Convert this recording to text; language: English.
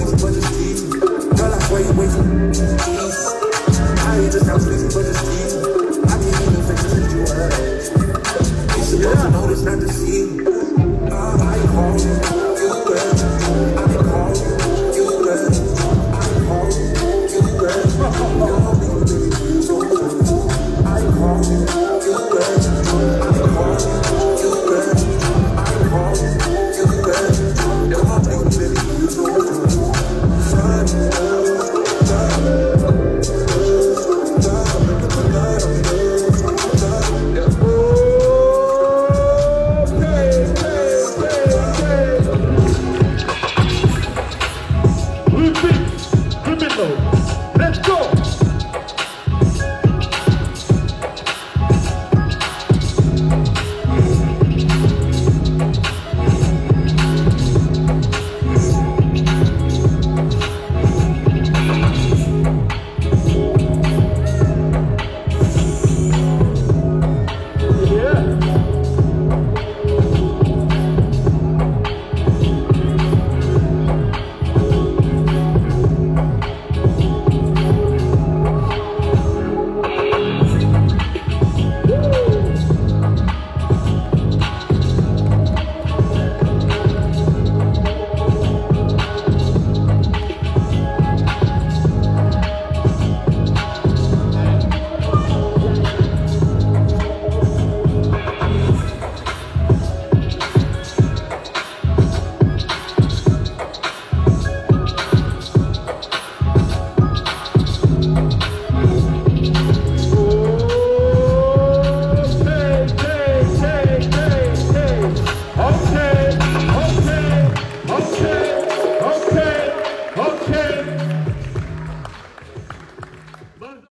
sleeping for the streets. Girl, I'm waiting, please. I ain't just out sleeping for the streets. I be feeling for you, you. You supposed to know this, not to